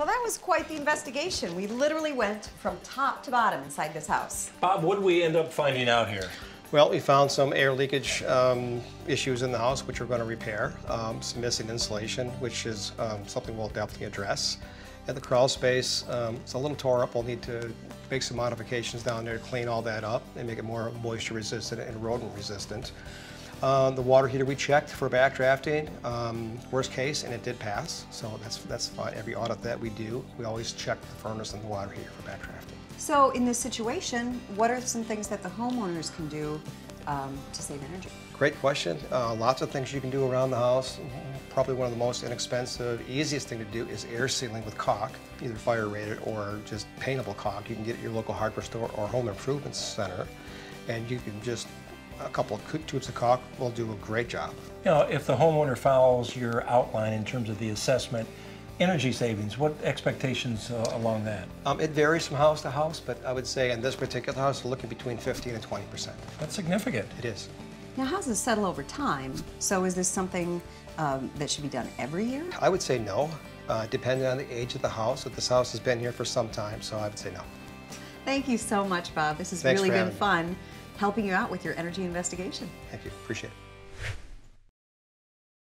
Well, that was quite the investigation. We literally went from top to bottom inside this house. Bob, what did we end up finding out here? Well, we found some air leakage um, issues in the house, which we're going to repair. Um, some missing insulation, which is um, something we'll definitely address. And the crawl space, um, it's a little tore up. We'll need to make some modifications down there to clean all that up and make it more moisture resistant and rodent resistant. Uh, the water heater we checked for backdrafting, um, worst case, and it did pass. So that's that's fine. Every audit that we do, we always check the furnace and the water heater for backdrafting. So, in this situation, what are some things that the homeowners can do um, to save energy? Great question. Uh, lots of things you can do around the house. Probably one of the most inexpensive, easiest thing to do is air sealing with caulk, either fire rated or just paintable caulk. You can get at your local hardware store or home improvement center, and you can just a couple of tubes of caulk will do a great job. You know, if the homeowner follows your outline in terms of the assessment, energy savings, what expectations uh, along that? Um, it varies from house to house, but I would say in this particular house, we're looking between 15 and 20 percent. That's significant. It is. Now, houses settle over time, so is this something um, that should be done every year? I would say no, uh, depending on the age of the house. If this house has been here for some time, so I would say no. Thank you so much, Bob. This has Thanks really been fun. me. Helping you out with your energy investigation. Thank you. Appreciate it.